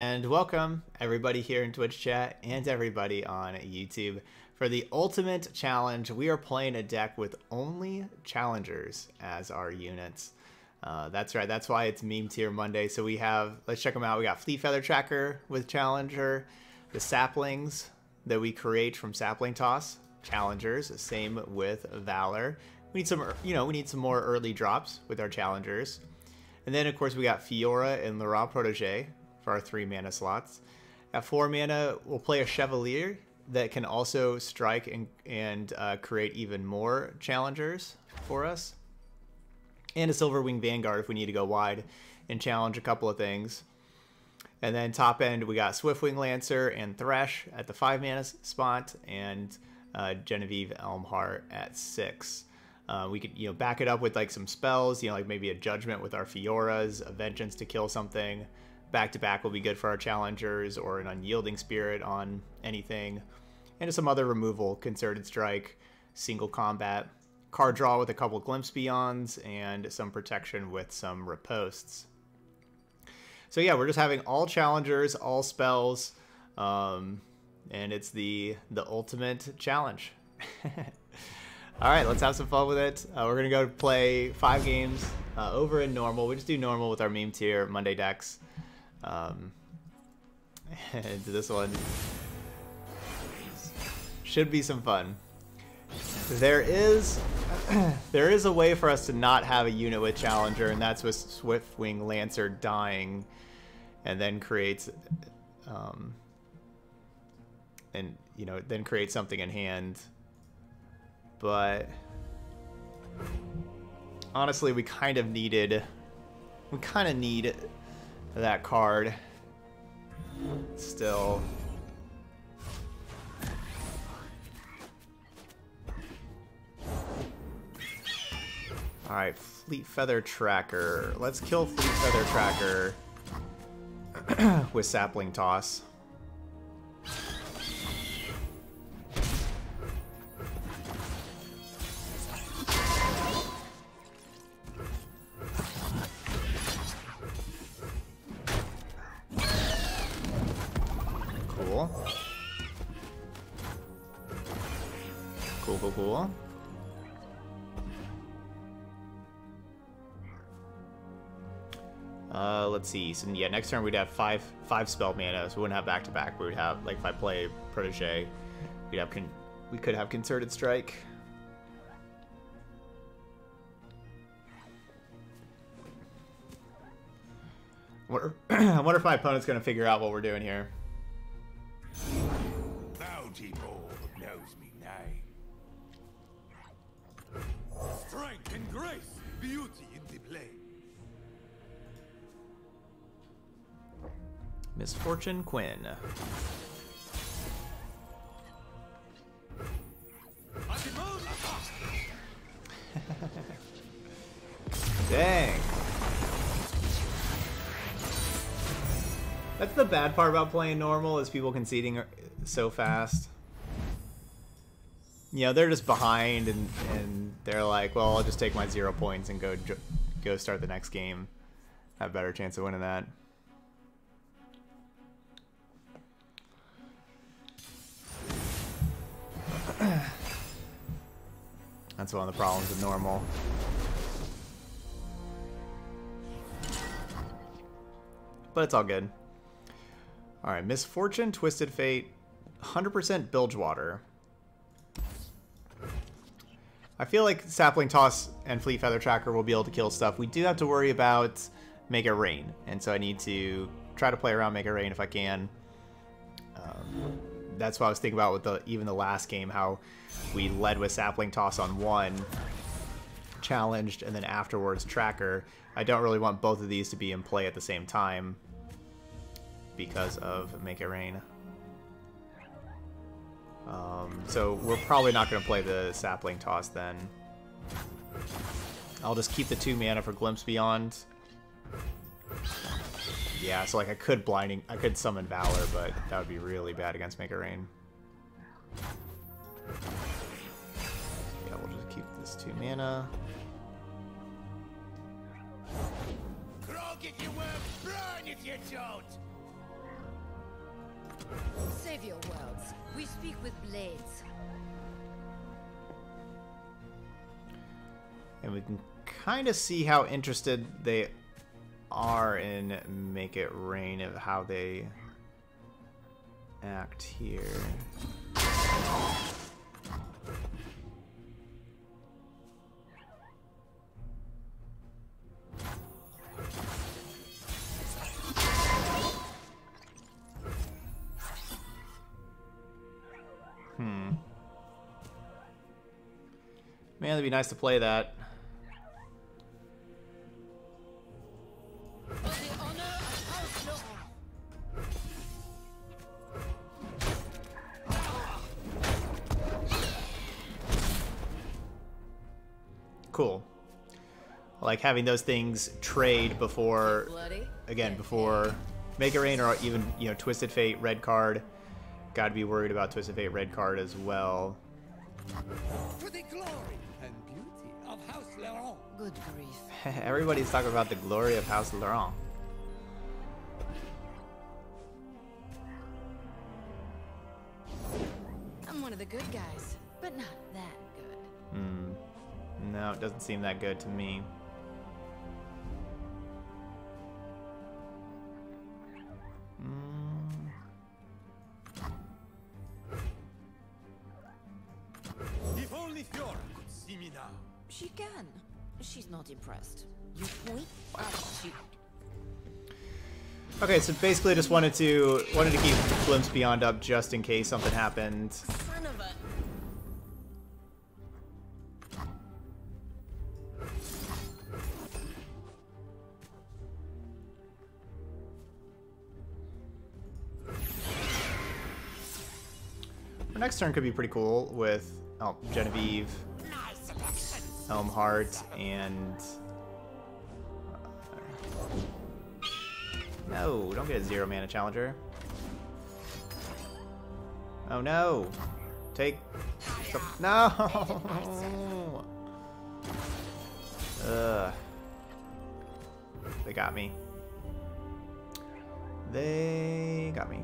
And welcome everybody here in Twitch chat and everybody on YouTube. For the ultimate challenge, we are playing a deck with only challengers as our units. Uh, that's right, that's why it's meme tier Monday. So we have, let's check them out. We got Fleetfeather Tracker with Challenger, the saplings that we create from Sapling Toss, Challengers, same with Valor. We need some, you know, we need some more early drops with our Challengers. And then, of course, we got Fiora and Laurent Protege, for our three mana slots. At four mana, we'll play a Chevalier that can also strike and, and uh, create even more challengers for us. And a Silverwing Vanguard if we need to go wide and challenge a couple of things. And then top end, we got Swiftwing Lancer and Thresh at the five mana spot, and uh, Genevieve Elmheart at six. Uh, we could, you know, back it up with like some spells, you know, like maybe a Judgment with our Fioras, a Vengeance to kill something, back to back will be good for our challengers or an unyielding spirit on anything. And some other removal concerted strike single combat card draw with a couple glimpse beyonds and some protection with some ripostes. so yeah we're just having all challengers all spells um, and it's the the ultimate challenge. All right let's have some fun with it. Uh, we're gonna go play five games uh, over in normal. We just do normal with our meme tier monday decks um, and this one should be some fun. There is there is a way for us to not have a unit with Challenger, and that's with Swiftwing Lancer dying, and then creates, um, and you know, then create something in hand. But honestly, we kind of needed, we kind of need that card. Still. Alright, Fleetfeather Tracker. Let's kill Fleetfeather Tracker with Sapling Toss. Let's see. So yeah, next turn we'd have five five spell mana. So we wouldn't have back to back. We would have like if I play protege, we'd have con we could have concerted strike. I wonder if my opponent's gonna figure out what we're doing here. Miss Fortune Quinn. Dang. That's the bad part about playing normal is people conceding so fast. You know, they're just behind and, and they're like, well, I'll just take my zero points and go go start the next game. Have a better chance of winning that. That's one of the problems with normal. But it's all good. Alright, Miss Fortune, Twisted Fate, 100% Bilgewater. I feel like Sapling Toss and Fleetfeather Tracker will be able to kill stuff. We do have to worry about It Rain, and so I need to try to play around It Rain if I can. Um, that's what I was thinking about with the even the last game, how we led with sapling toss on one, challenged, and then afterwards tracker. I don't really want both of these to be in play at the same time because of Make It Rain. Um, so we're probably not going to play the sapling toss then. I'll just keep the two mana for Glimpse Beyond. Yeah, so like I could blinding, I could summon Valor, but that would be really bad against Make It Rain. Yeah, we'll just keep this two mana. Save your worlds. We speak with blades. And we can kind of see how interested they are in Make It Rain of how they act here. Hmm. Man, it'd be nice to play that. Like having those things trade before, again, before Make It Rain or even, you know, Twisted Fate, red card. Gotta be worried about Twisted Fate, red card as well. For the glory and beauty of House Laurent. Good grief. Everybody's talking about the glory of House Laurent. I'm one of the good guys, but not that good. Hmm. No, it doesn't seem that good to me. Impressed. You point, I shoot. Okay, so basically, I just wanted to wanted to keep Glimpse Beyond up just in case something happened. Son of a. Our next turn could be pretty cool with oh, Genevieve, Elmheart, and uh, no, don't get a zero mana challenger. Oh no! Take no. Ugh. They got me. They got me.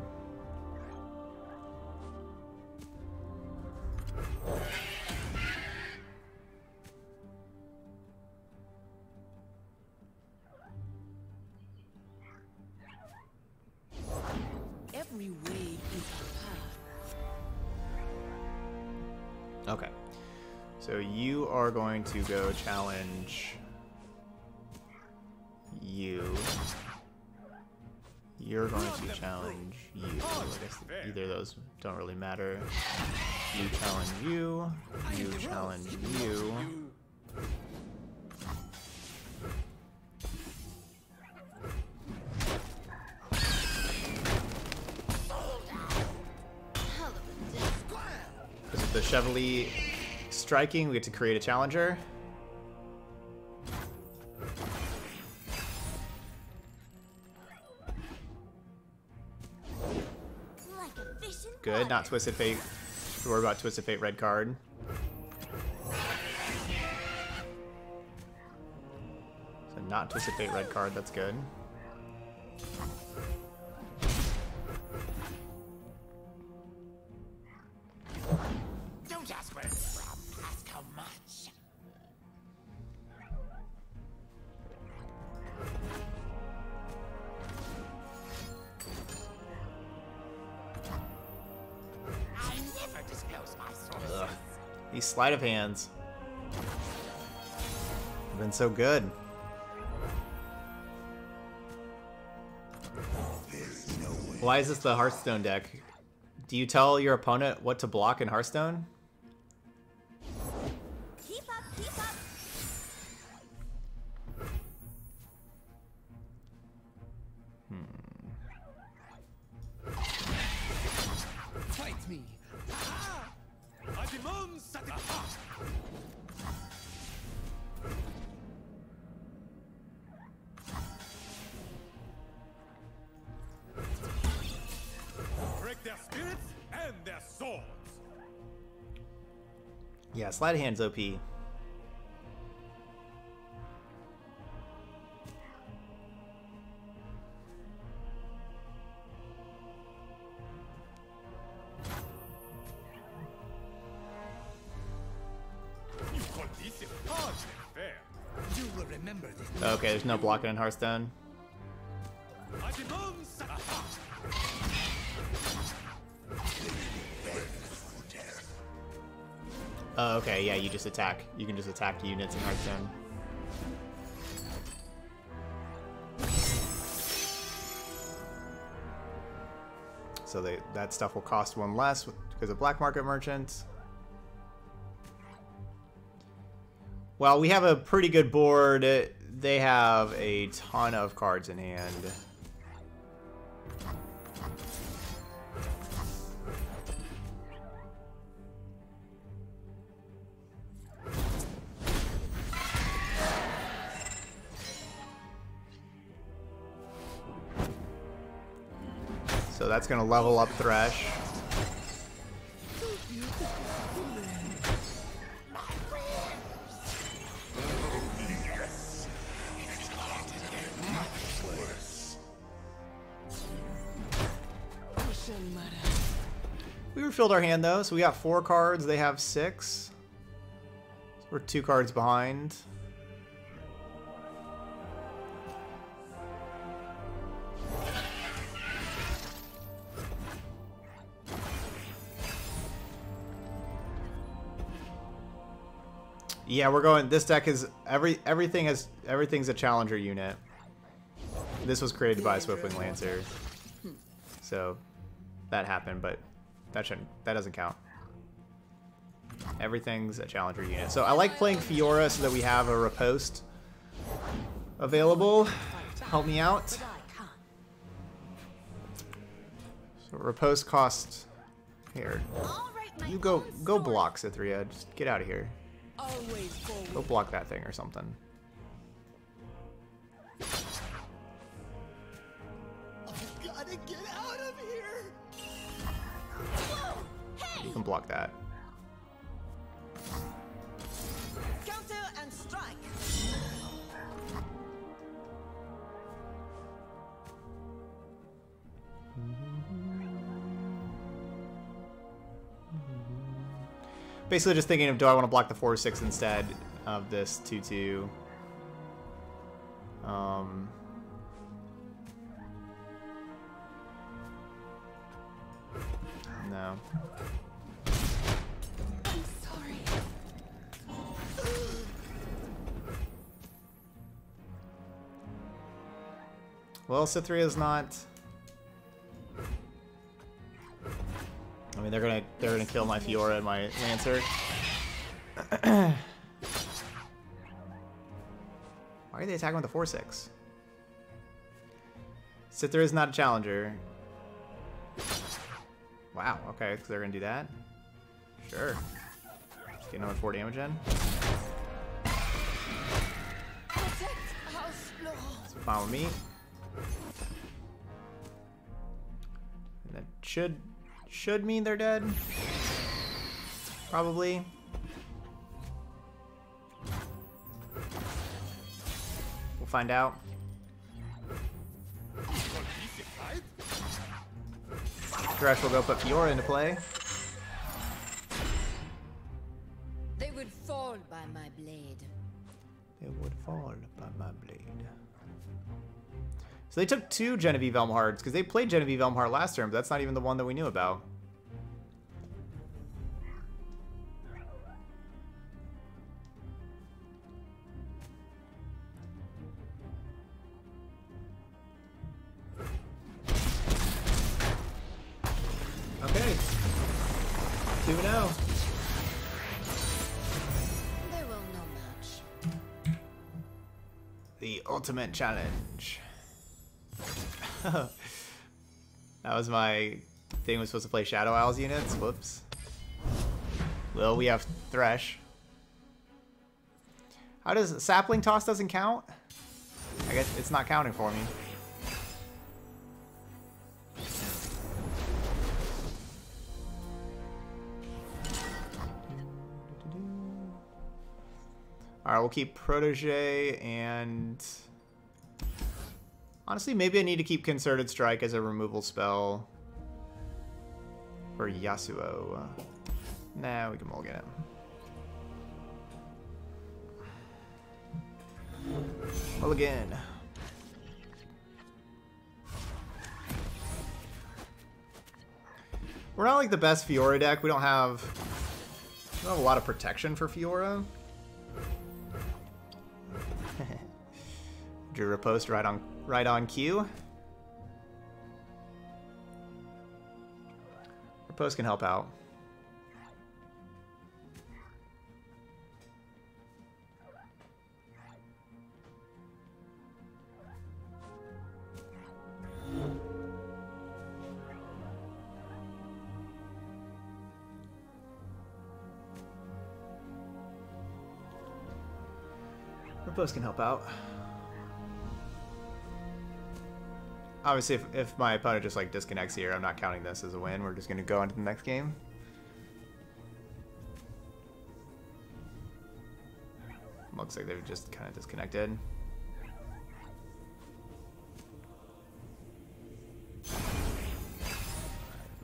Going to go challenge you. You're going to challenge you. I guess either of those don't really matter. You challenge you. You challenge you. Because with the Chevrolet striking, we get to create a challenger. Good, not. Twisted Fate. Worry about Twisted Fate red card. So not Twisted Fate red card, that's good. Sleight of hands have been so good. Why is this the Hearthstone deck? Do you tell your opponent what to block in Hearthstone? Sleight of Hand's OP. Okay, there's no blocking in Hearthstone. Oh, okay, yeah, you just attack. You can just attack units in Hearthstone. So they, that stuff will cost one less because of black market merchants. Well, we have a pretty good board. They have a ton of cards in hand. That's going to level up Thresh. We refilled our hand though, so we got four cards. They have six. So we're two cards behind. Yeah, we're going. This deck is every everything is everything's a challenger unit. This was created by Swiftwing Lancer, so that happened, but that shouldn't. That doesn't count. Everything's a challenger unit. So I like playing Fiora so that we have a riposte available. Help me out. So riposte cost here. You go go block Cithria. Just get out of here. Go block that thing or something. Gotta get out of here! You can block that. Basically just thinking of do I want to block the 4-6 instead of this 2-2. Um, no. I'm sorry. Well, Cithria's not... mean, they're gonna they're gonna kill my Fiora and my Lancer. Why are they attacking with the 4-6? Cithria's not a challenger. Wow, okay, so they're gonna do that? Sure. Just get another 4 damage in. With me. And that should should mean they're dead. Probably. We'll find out. Thresh will go put Fiora into play. So they took two Genevieve Elmhearts, because they played Genevieve Elmheart last term, but that's not even the one that we knew about. Okay. 2 0. They will no match. The ultimate challenge. that was my thing was supposed to play Shadow Isles units. Whoops. Well, we have Thresh. How does Sapling Toss doesn't count? I guess it's not counting for me. Alright, we'll keep Protege and... Honestly, maybe I need to keep Concerted Strike as a removal spell for Yasuo. Nah, we can mulligan it. Mulligan. We're not like the best Fiora deck. We don't have, we don't have a lot of protection for Fiora. Drew a post right on right on cue. Riposte can help out. Riposte can help out. Obviously, if, if my opponent just like disconnects here, I'm not counting this as a win. We're just going to go into the next game. Looks like they've just kind of disconnected.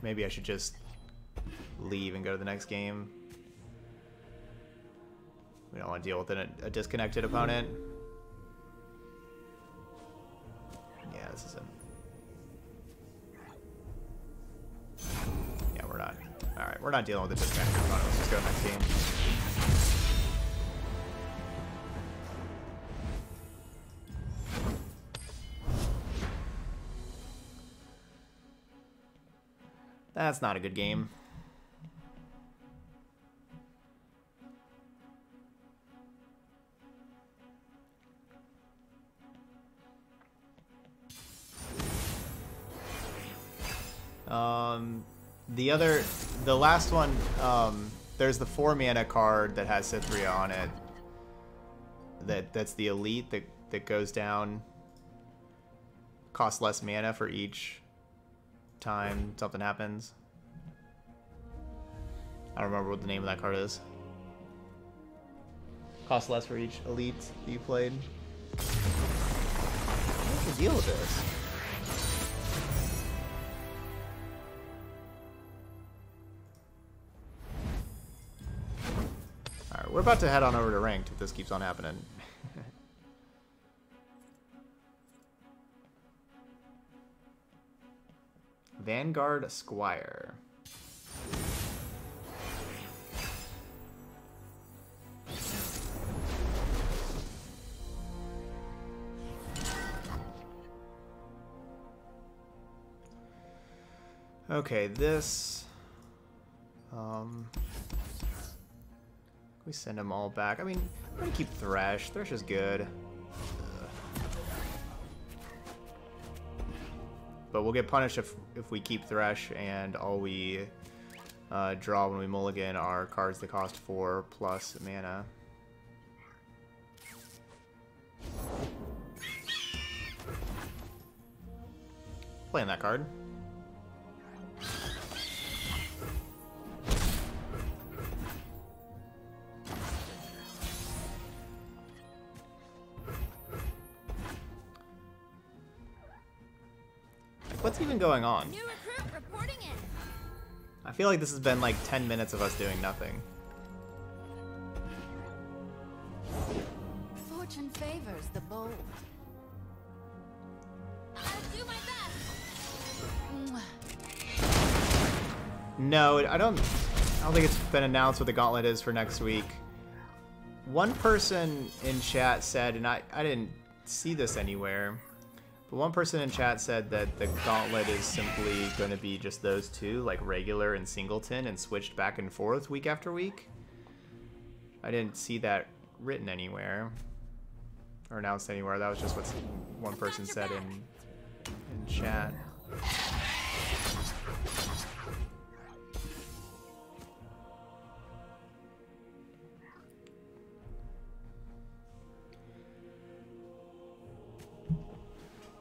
Maybe I should just leave and go to the next game. We don't want to deal with a, a disconnected opponent. Yeah, this is a... we're not dealing with a disconnected opponent. Let's just go next game. That's not a good game. Um, the other, the last one, um, there's the four mana card that has Cithria on it. That that's the elite that that goes down. Costs less mana for each time something happens. I don't remember what the name of that card is. Costs less for each elite that you played. What's the deal with this? We're about to head on over to ranked if this keeps on happening. Vanguard Squire. Okay, this... Um... We send them all back. I mean, we're gonna keep Thresh. Thresh is good. But we'll get punished if, if we keep Thresh and all we uh, draw when we mulligan are cards that cost 4 plus mana. Playing that card. Going on? New recruit reporting in. I feel like this has been like 10 minutes of us doing nothing. Fortune favors the bold. I'll do my best. No, I don't. I don't think it's been announced what the gauntlet is for next week. One person in chat said, and I, I didn't see this anywhere, but one person in chat said that the gauntlet is simply going to be just those two, like regular and singleton, and switched back and forth week after week. I didn't see that written anywhere or announced anywhere. That was just what one person said in in chat.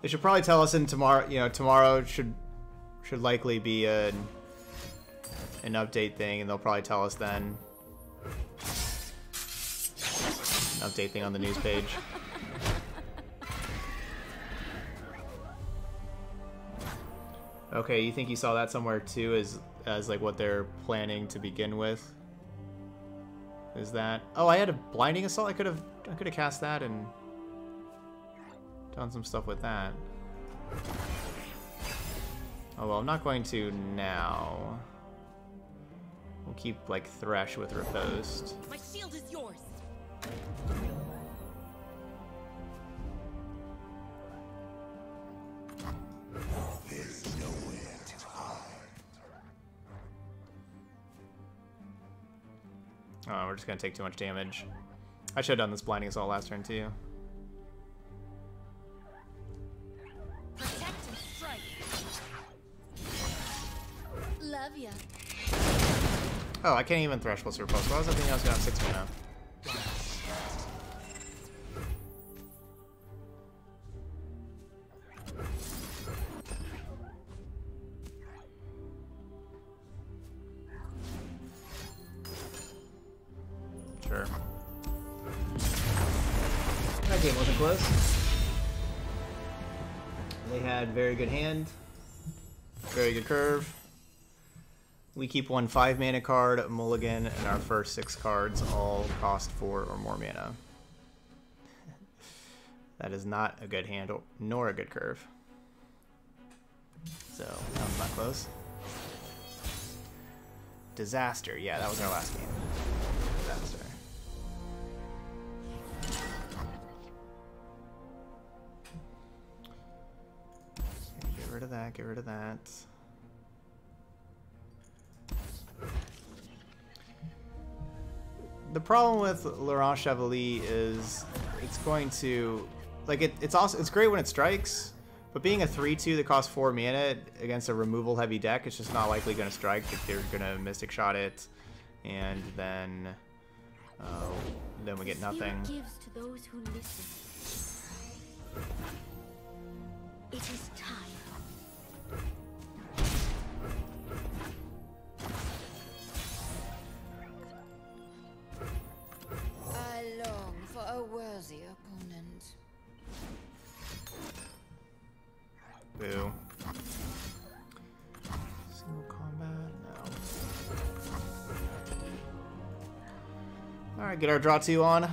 They should probably tell us in tomorrow. You know, tomorrow should should likely be an an update thing, and they'll probably tell us then. An update thing on the news page. Okay, you think you saw that somewhere too, as as like what they're planning to begin with? Is that? Oh, I had a blinding assault. I could have I could have cast that and Done some stuff with that. Oh well, I'm not going to now. We'll keep like Thresh with Riposte. My shield is yours. Oh, we're just gonna take too much damage. I should have done this blinding assault last turn too. Oh, I can't even Thresh plus Riposte. Why was I thinking I was gonna have six mana? Keep one five mana card, mulligan, and our first six cards all cost four or more mana. that is not a good handle, nor a good curve. So, that was not close. Disaster. Yeah, that was our last game. Disaster. Get rid of that, get rid of that. The problem with Laurent Chevalier is it's going to like it, it's also it's great when it strikes, but being a 3-2 that costs 4 mana against a removal heavy deck, it's just not likely going to strike if they're going to Mystic Shot it, and then uh, then we get nothing. Get our draw two on.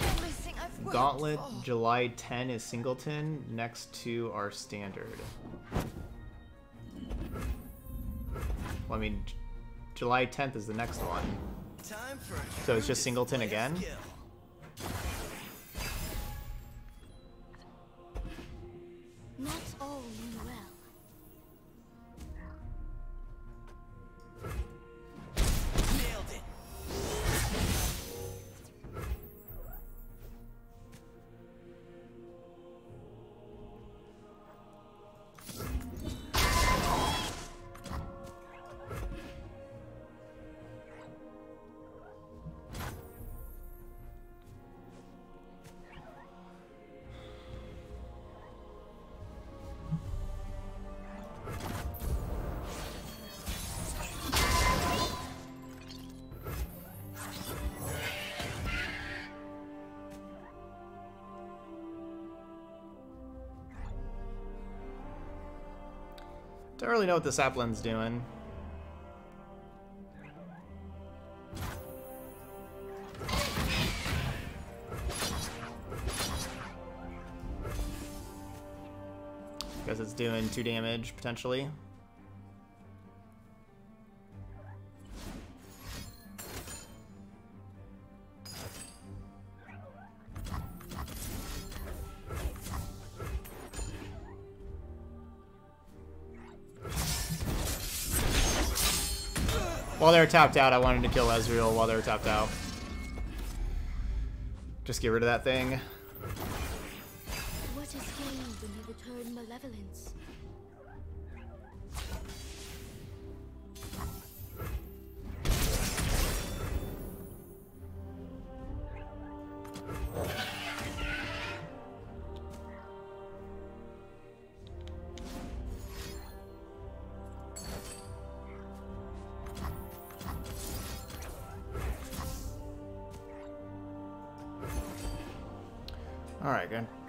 Everything I've worked Gauntlet. July 10 is Singleton next to our standard. Well, I mean, July 10th is the next one. Time for a So it's just Singleton again? Really know what the sapling's doing. Because it's doing two damage, potentially. They were tapped out, I wanted to kill Ezreal while they were tapped out. Just get rid of that thing. What is gained when you return malevolence?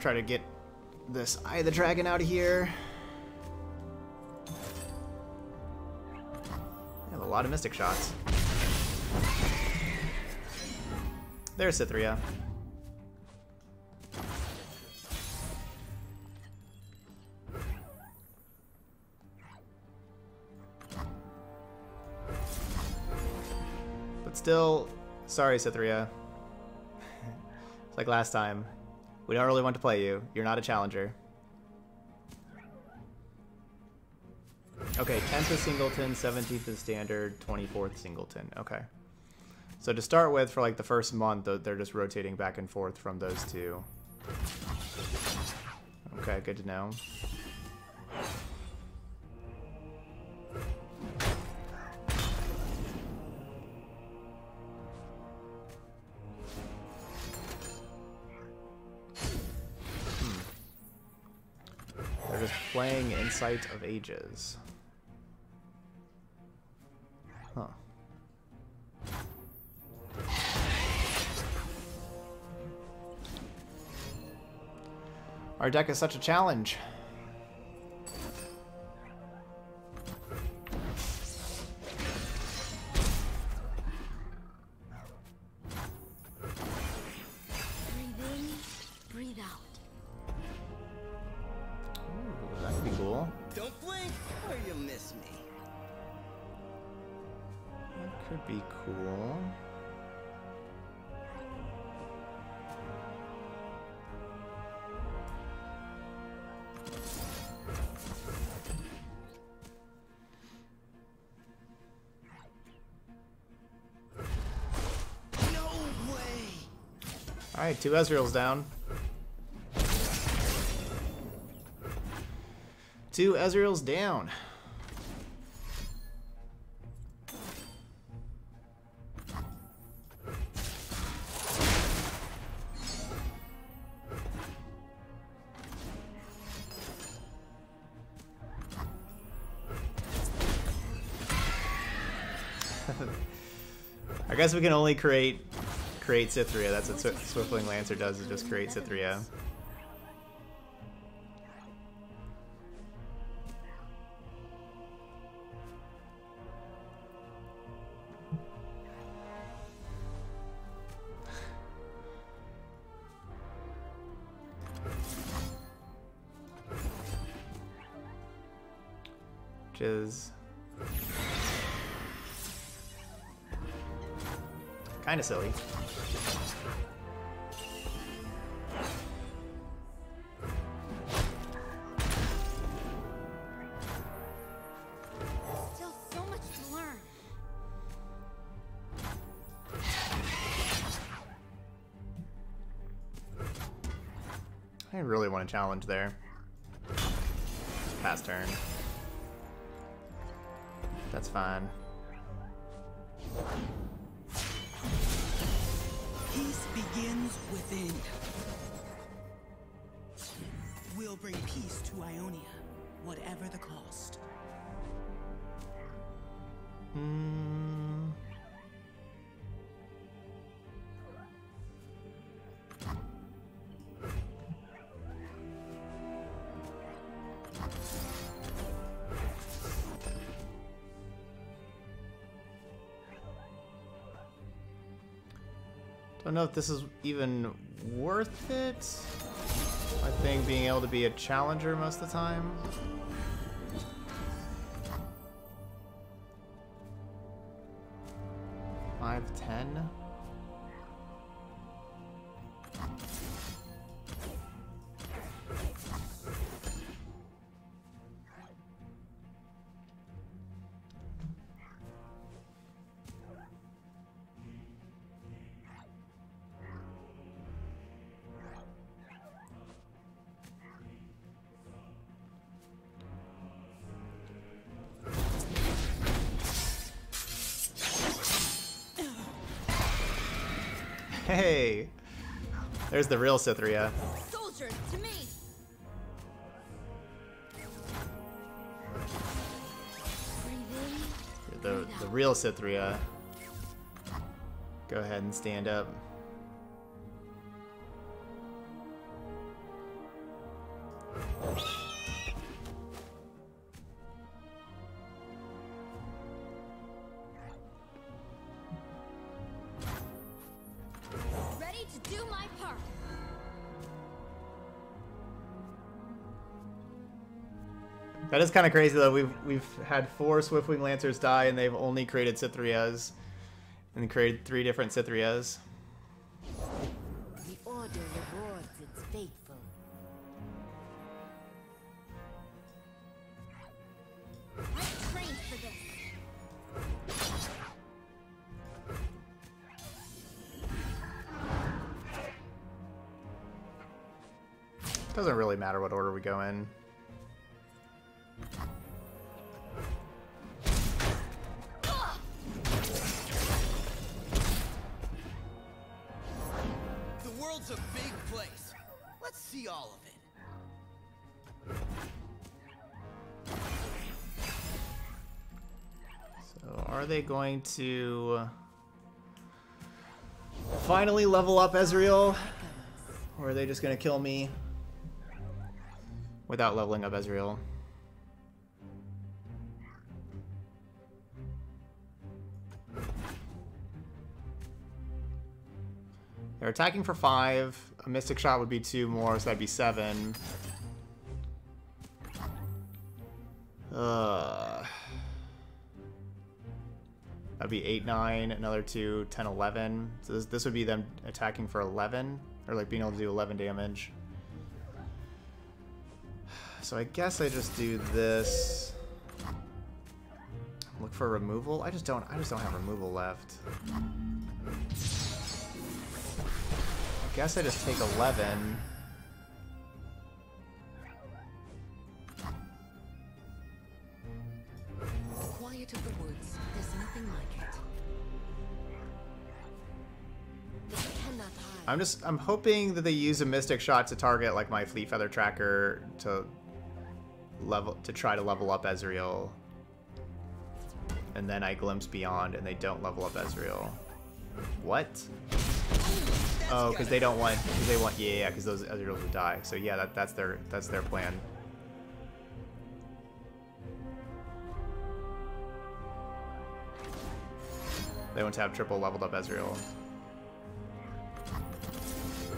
try to get this Eye of the Dragon out of here. I have a lot of Mystic Shots. There's Cithria. But still, sorry Cithria. it's like last time. We don't really want to play you. You're not a challenger. Okay, 10th is Singleton, 17th is Standard, 24th Singleton. Okay. So to start with, for like the first month, they're just rotating back and forth from those two. Okay, good to know. Insight of Ages. Huh. Our deck is such a challenge. Two Ezreal's down. Two Ezreal's down. I guess we can only create create Cithria. That's what Swi- Swiftwing Lancer does, is just create Cithria. Which is kind of silly. I really want to challenge there. Pass turn. That's fine. Peace begins within. We'll bring peace to Ionia, whatever the cost. Hmm. Know if this is even worth it. I think being able to be a challenger most of the time. Hey, there's the real Cithria. Soldiers, to me! The the real Cithria. Go ahead and stand up. Is kind of crazy though. We've we've had four Swiftwing Lancers die, and they've only created Cithrias, and created three different Cithrias. The Order rewards its faithful. I for this. Doesn't really matter what order we go in. Going to finally level up Ezreal? Or are they just going to kill me without leveling up Ezreal? They're attacking for five. A Mystic Shot would be two more, so that'd be seven. Uh, that'd be 8, 9, another 2, 10, 11. So this, this would be them attacking for 11, or like being able to do 11 damage. So I guess I just do this. Look for removal. I just don't. I just don't have removal left. I guess I just take 11. I'm just I'm hoping that they use a mystic shot to target like my Fleetfeather Tracker to level to try to level up Ezreal. And then I glimpse beyond and they don't level up Ezreal. What? Oh, because they don't want cause they want yeah yeah because those Ezreals would die. So yeah that that's their that's their plan. They want to have triple leveled up Ezreal.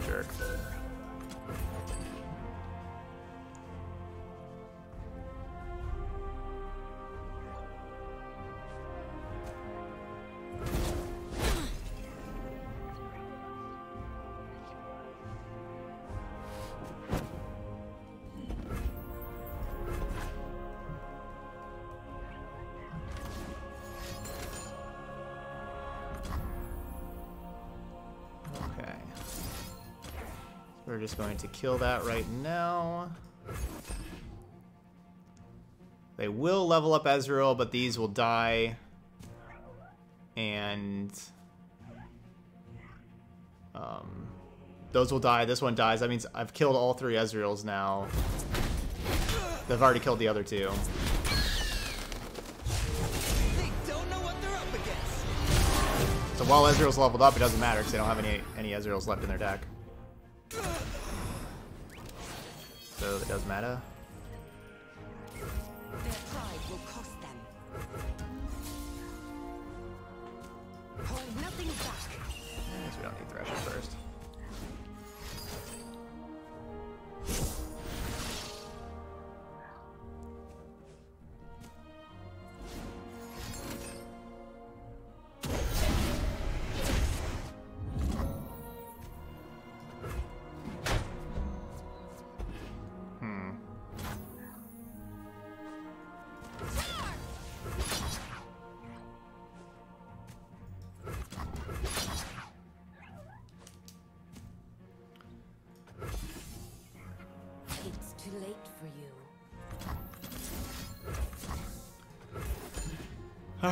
Jerk. We're just going to kill that right now. They will level up Ezreal, but these will die. And... Um, those will die. This one dies. That means I've killed all three Ezreals now. They've already killed the other two. They don't know what they're up against. So while Ezreal's leveled up, it doesn't matter because they don't have any any Ezreals left in their deck. So it does matter.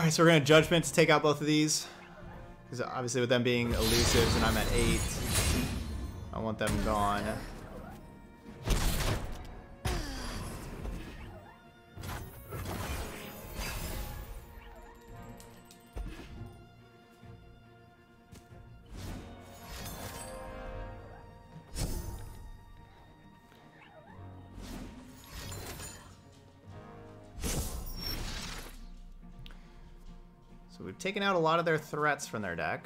Alright, so we're gonna Judgment to take out both of these. Because obviously with them being elusives and I'm at 8, I want them gone. So we've taken out a lot of their threats from their deck.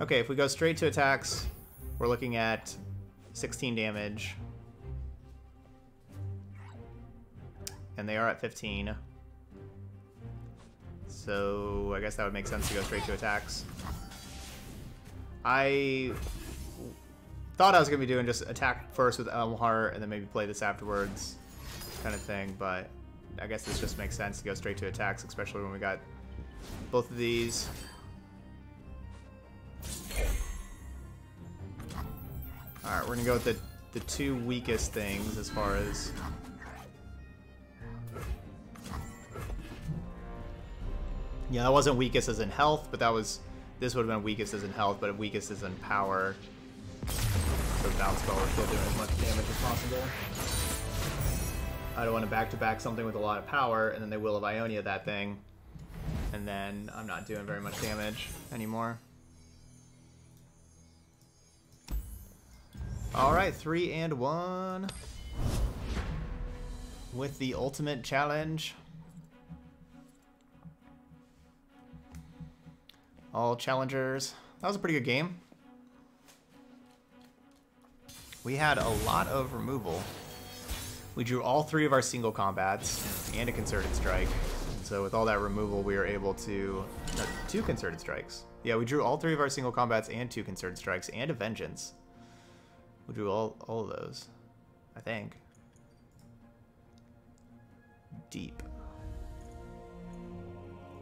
Okay, if we go straight to attacks, we're looking at 16 damage. And they are at 15. So I guess that would make sense to go straight to attacks. I thought I was going to be doing just attack first with Elmheart and then maybe play this afterwards kind of thing, but I guess this just makes sense to go straight to attacks, especially when we got both of these. Alright, we're going to go with the, the two weakest things as far as... Yeah, that wasn't weakest as in health, but that was... This would have been weakest as in health, but weakest as in power. So bounce spell are still doing as much damage as possible. I don't want to back-to-back -back something with a lot of power, and then they will have Ionia that thing. And then I'm not doing very much damage anymore. Alright, three and one. With the ultimate challenge. All challengers. That was a pretty good game. We had a lot of removal. We drew all three of our single combats and a concerted strike. So with all that removal, we were able to... No, two concerted strikes. Yeah, we drew all three of our single combats and two concerted strikes and a vengeance. We drew all, all of those, I think. Deep.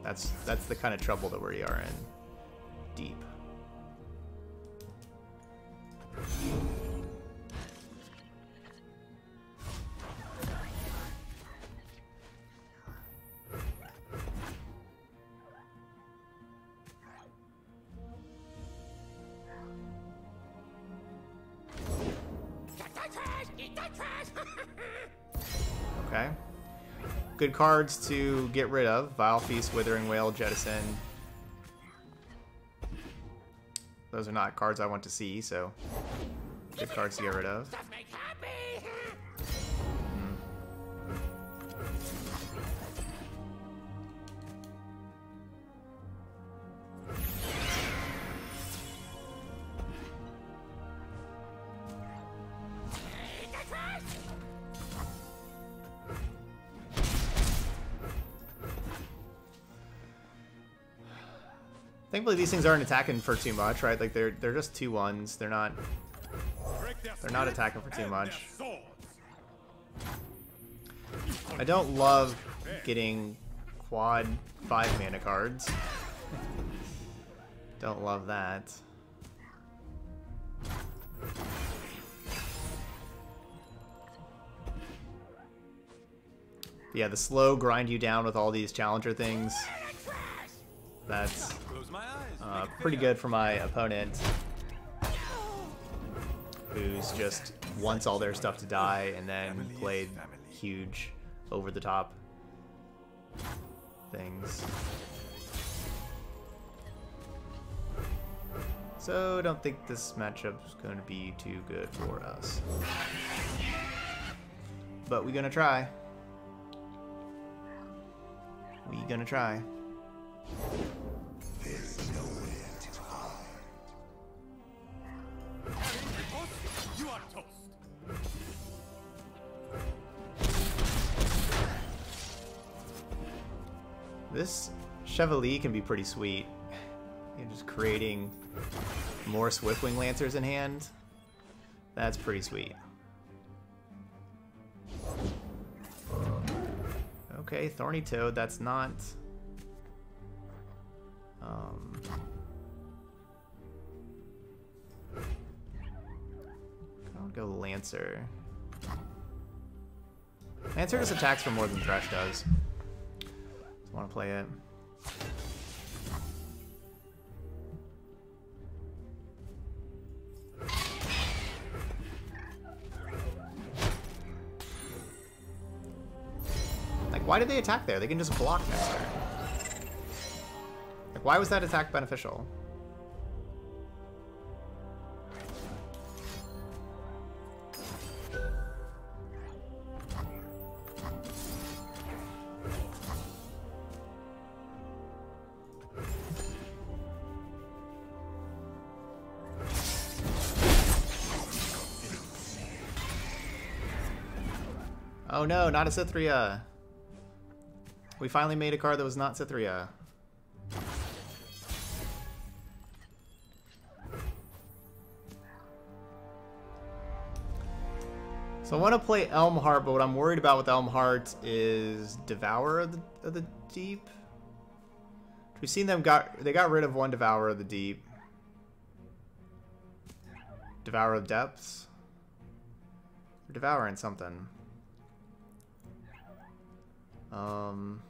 That's that's the kind of trouble that we are in. Deep. Okay. Good cards to get rid of. Vile Feast, Withering Wail, Jettison. Those are not cards I want to see, so good cards to get rid of. Thankfully, these things aren't attacking for too much, right? Like they're they're just two ones. They're not they're not attacking for too much. I don't love getting quad five mana cards. don't love that. Yeah, the slow grind you down with all these challenger things. That's uh, pretty good for my opponent, who's just wants all their stuff to die and then played huge, over-the-top things. So I don't think this matchup's going to be too good for us. But we're going to try. We're gonna try. This Chevalier can be pretty sweet. You're just creating more Swiftwing Lancers in hand. That's pretty sweet. Okay, Thorny Toad, that's not... Um, I'll go Lancer. Lancer just attacks for more than Thresh does. Just want to play it. Like, why did they attack there? They can just block next turn. Why was that attack beneficial? Oh no, not a Cithria! We finally made a card that was not Cithria. So I want to play Elmheart, but what I'm worried about with Elmheart is Devourer of the, of the Deep. We've seen them got they got rid of one Devourer of the Deep. Devourer of Depths. They're devouring something. Um.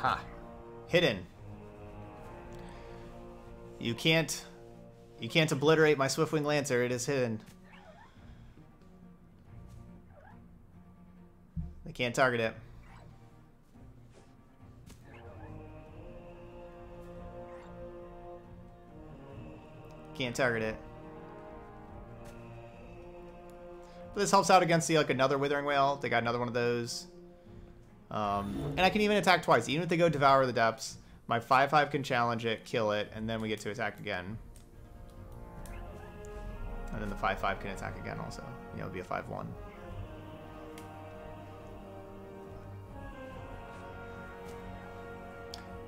Ha. Hidden. You can't you can't obliterate my Swiftwing Lancer, it is hidden. They can't target it. Can't target it. But this helps out against the like another Withering Wail. They got another one of those. Um, and I can even attack twice. Even if they go Devour the Depths, my 5-5 can challenge it, kill it, and then we get to attack again. And then the 5-5 can attack again also. You know, it'll be a 5-1.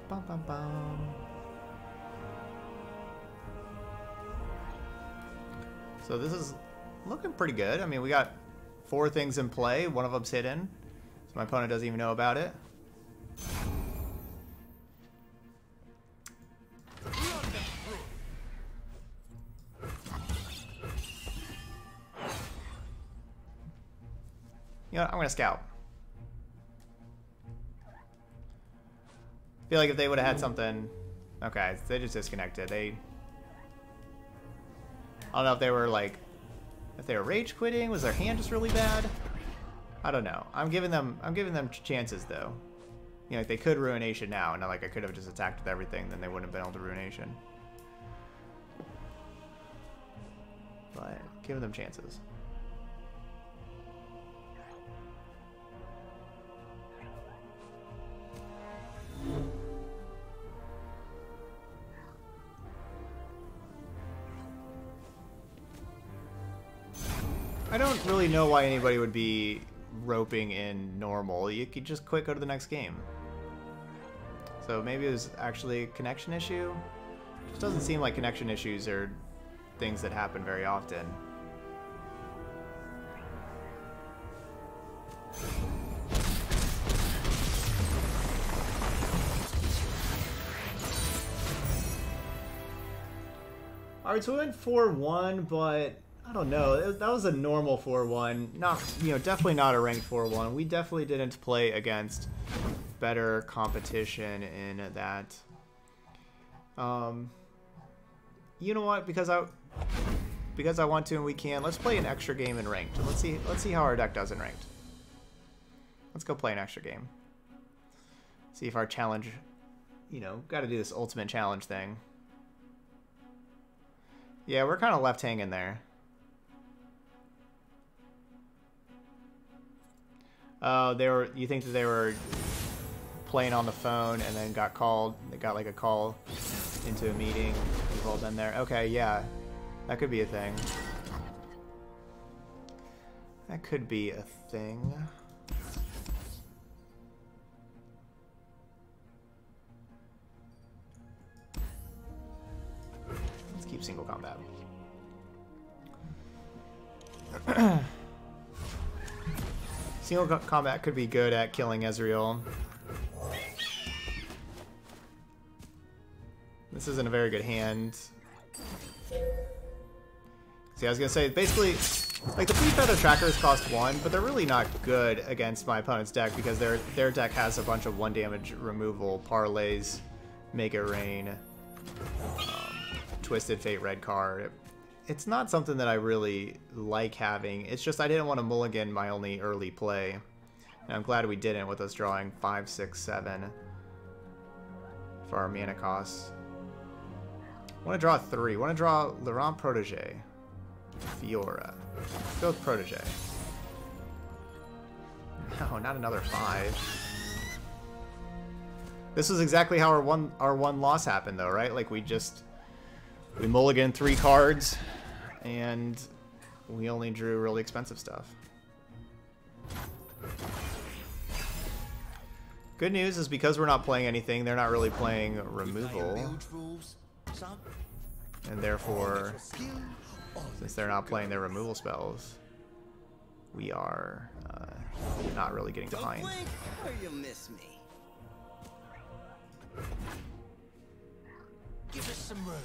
Bum, bum, bum. So this is looking pretty good. I mean, we got four things in play. One of them's hidden. So my opponent doesn't even know about it. You know what? I'm going to scout. feel like if they would have had something... Okay, they just disconnected. They... I don't know if they were like... If they were rage quitting, was their hand just really bad? I don't know. I'm giving them I'm giving them chances though. You know, like they could ruination now, and like I could have just attacked with everything, then they wouldn't have been able to ruination. But giving them chances. I don't really know why anybody would be roping in normal. You could just quit, go to the next game. So maybe it was actually a connection issue? It doesn't seem like connection issues are things that happen very often. Alright, so we went 4-1, but I don't know. That was a normal 4-1. Not, you know, definitely not a ranked 4-1. We definitely didn't play against better competition in that. Um, you know what? Because I, because I want to and we can. Let's play an extra game in ranked. Let's see. Let's see how our deck does in ranked. Let's go play an extra game. See if our challenge, you know, got to do this ultimate challenge thing. Yeah, we're kind of left hanging there. Oh, they were. You think that they were playing on the phone and then got called? They got like a call into a meeting. We've all been there. Okay, yeah, that could be a thing. That could be a thing. Single combat could be good at killing Ezreal. This isn't a very good hand. See, I was gonna say, basically, like the Fleetfeather Trackers cost one, but they're really not good against my opponent's deck because their their deck has a bunch of one damage removal parlays, Make it Rain, um, Twisted Fate red card it's not something that I really like having. It's just I didn't want to mulligan my only early play. And I'm glad we didn't with us drawing 5, 6, 7 for our mana costs. I want to draw 3. I want to draw Laurent Protege. Fiora. Let's go with Protege. No, not another 5. This is exactly how our one our one loss happened though, right? Like we just we mulligan three cards and we only drew really expensive stuff. Good news is because we're not playing anything, they're not really playing removal, and therefore, since they're not playing their removal spells, we are uh, not really getting behind. Don't blink or you miss me. Give us some room.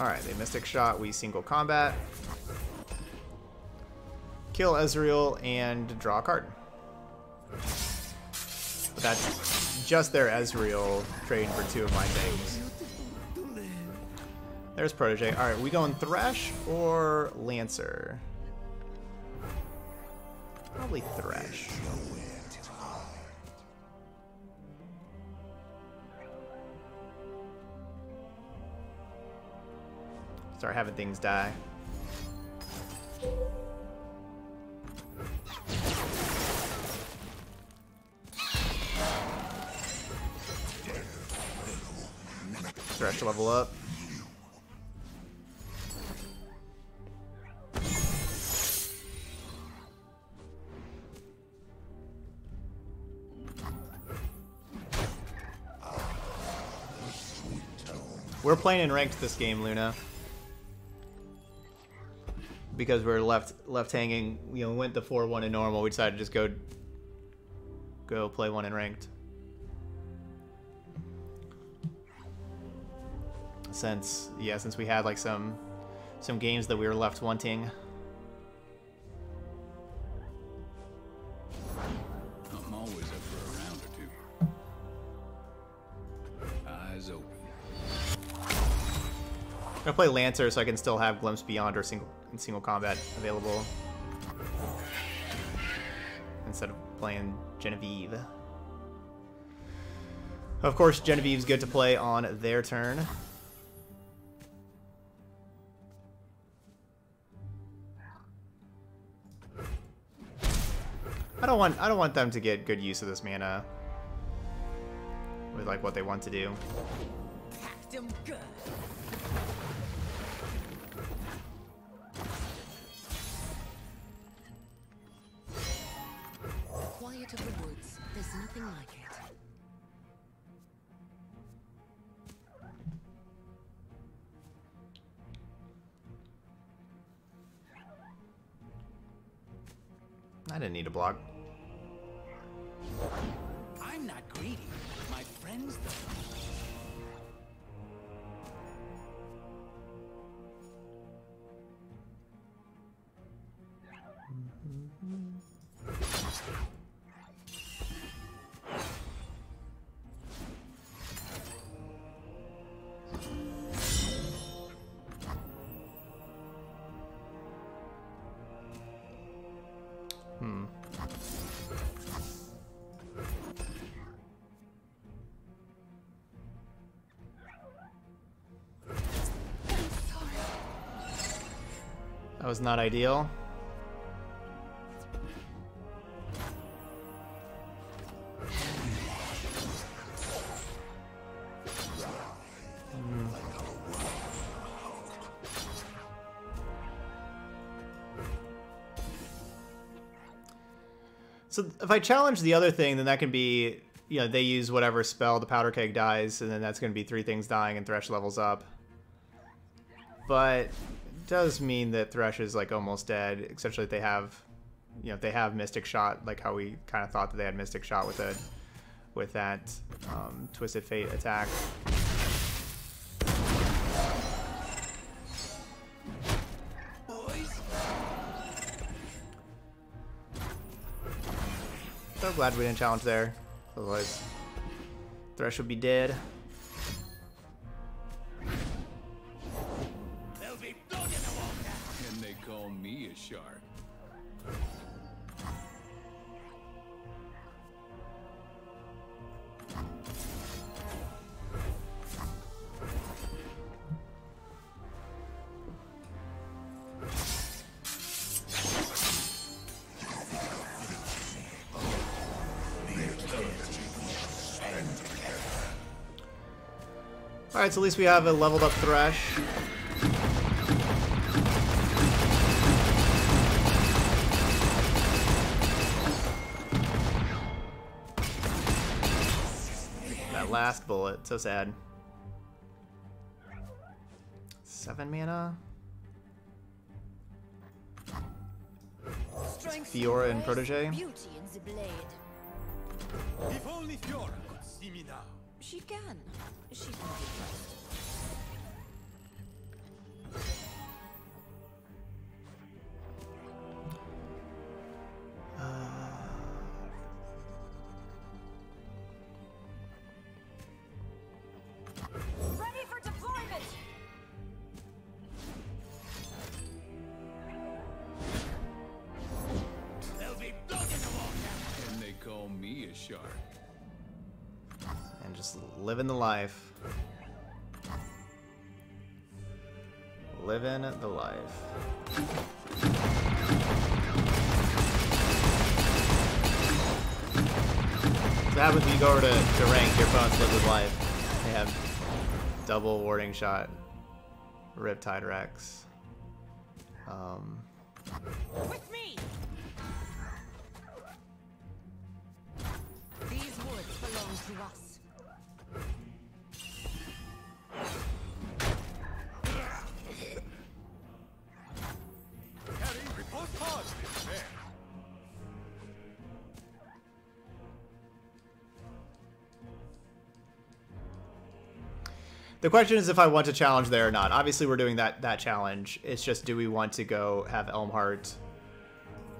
Alright, they Mystic Shot, we single combat. Kill Ezreal and draw a card. But that's just their Ezreal trading for two of my things. There's Protege. Alright, we going Thresh or Lancer? Probably Thresh. Start having things die. Thresh level up. We're playing in ranked this game, Luna. Because we're left left hanging, you know, went the 4-1 in normal, we decided to just go go play one in ranked. Since yeah, since we had like some some games that we were left wanting. I'm gonna play Lancer so I can still have Glimpse Beyond or single in single combat available instead of playing Genevieve. Of course, Genevieve's good to play on their turn. I don't want I don't want them to get good use of this mana with like what they want to do. Quiet of the woods. There's nothing like it. I didn't need a block. I'm not greedy. My friends, though. Was not ideal. Hmm. So if I challenge the other thing, then that can be, you know, they use whatever spell, the powder keg dies, and then that's going to be three things dying and Thresh levels up. But does mean that Thresh is like almost dead, especially if they have, you know, they have Mystic Shot, like how we kind of thought that they had Mystic Shot with it, with that um, Twisted Fate attack. So glad we didn't challenge there. Otherwise, Thresh would be dead. shark. Alright, so at least we have a leveled up Thresh. Last so sad. Seven mana? Strength Fiora and Protege? Beauty in the blade. If only Fiora could see me now. She can. She's not impressed. Just living the life. Living the life. That happens when you go over to, to rank, your opponents live with life. They have double Warning Shot, Riptide Rex. Um, The question is if I want to challenge there or not. Obviously, we're doing that that challenge. It's just, do we want to go have Elmheart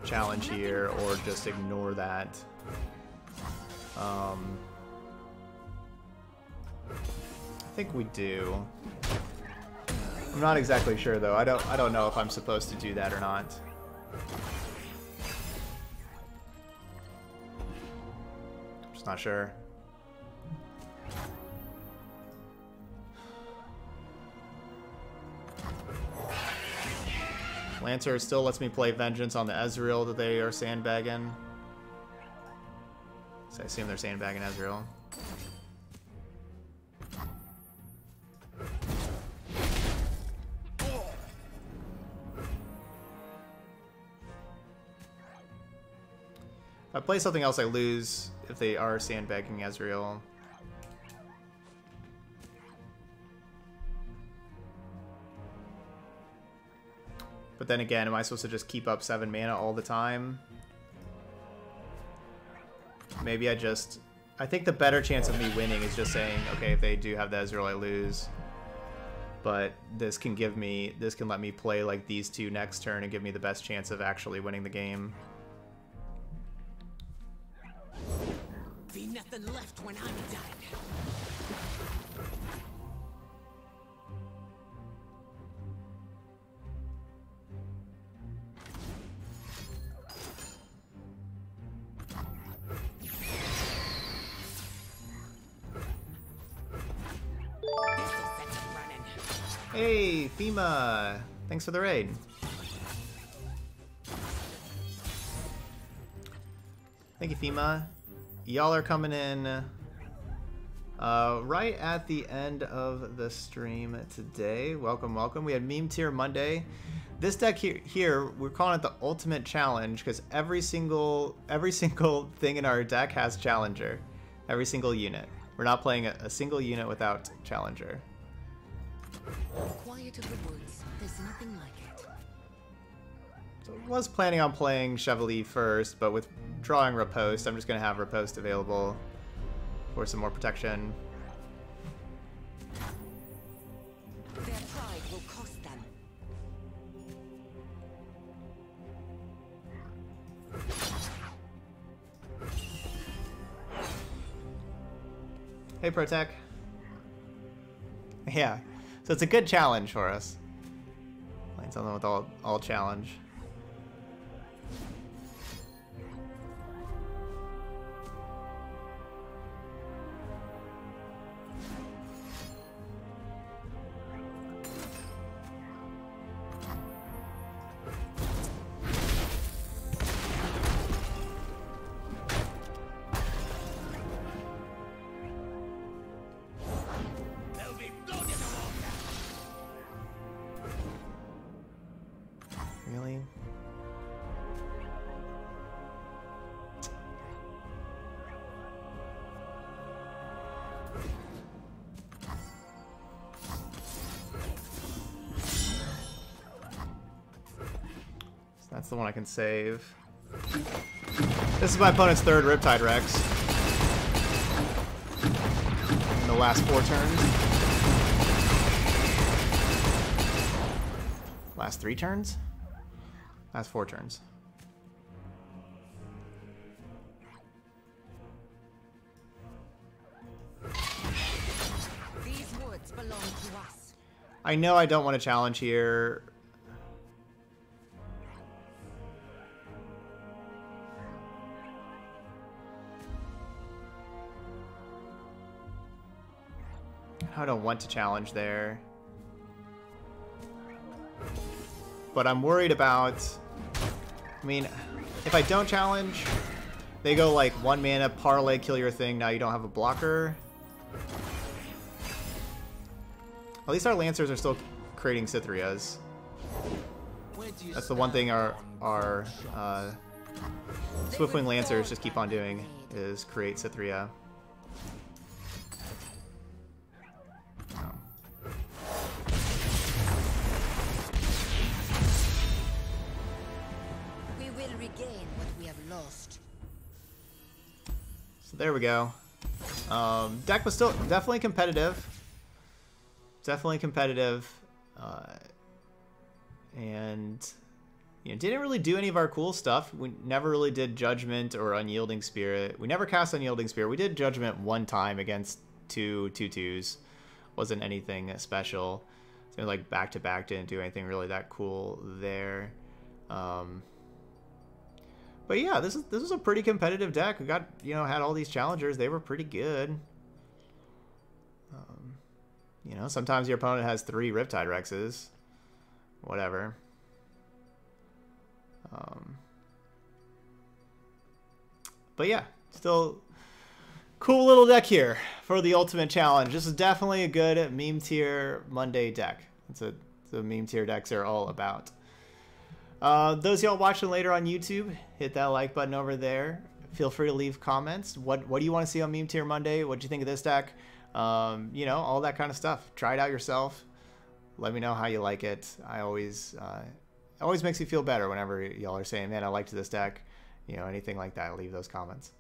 challenge here or just ignore that? Um, I think we do. I'm not exactly sure though. I don't I don't know if I'm supposed to do that or not. Just not sure. Lancer still lets me play Vengeance on the Ezreal that they are sandbagging. So I assume they're sandbagging Ezreal. If I play something else, I lose if they are sandbagging Ezreal. Then again, am I supposed to just keep up 7 mana all the time? Maybe I just... I think the better chance of me winning is just saying, okay, if they do have the Ezreal, I lose. But this can give me... This can let me play like these two next turn and give me the best chance of actually winning the game. Be nothing left when I'm done. Hey, Thanks for the raid. Thank you, FEMA. Y'all are coming in uh, right at the end of the stream today. Welcome, welcome. We had Meme Tier Monday. This deck here, here we're calling it the Ultimate Challenge because every single every single thing in our deck has Challenger. Every single unit. We're not playing a, a single unit without Challenger. Quiet of the woods. There's nothing like it. So I was planning on playing Chevalier first, but with drawing Riposte, I'm just going to have Riposte available for some more protection. Their pride will cost them. Hey, Protec. Yeah, so it's a good challenge for us. Playing something with all, all challenge. The one I can save. This is my opponent's third Riptide Rex. In the last four turns. Last three turns? Last four turns. These woods belong to us. I know I don't want to challenge here. I don't want to challenge there. But I'm worried about... I mean, if I don't challenge, they go like one mana, parlay, kill your thing, now you don't have a blocker. At least our Lancers are still creating Cithrias. That's the one thing our our uh, Swiftwing Lancers just keep on doing is create Cithria. Go. Um, deck was still definitely competitive. Definitely competitive. Uh, and you know, didn't really do any of our cool stuff. We never really did Judgment or Unyielding Spirit. We never cast Unyielding Spirit. We did Judgment one time against two two twos. Wasn't anything special. So like back to back didn't do anything really that cool there. Um, but yeah, this is this is a pretty competitive deck. We got you know had all these challengers. They were pretty good. Um, you know, sometimes your opponent has three Riptide Rexes. Whatever. Um, but yeah, still cool little deck here for the ultimate challenge. This is definitely a good meme tier Monday deck. That's what the meme tier decks are all about. Uh, those y'all watching later on YouTube, hit that like button over there. Feel free to leave comments. What what do you want to see on Meme Tier Monday? What do you think of this deck? Um, you know, all that kind of stuff. Try it out yourself. Let me know how you like it. I always uh, always makes me feel better whenever y'all are saying, "Man, I liked this deck." You know, anything like that. Leave those comments.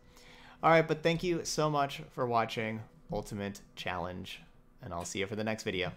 All right, but thank you so much for watching Ultimate Challenge, and I'll see you for the next video.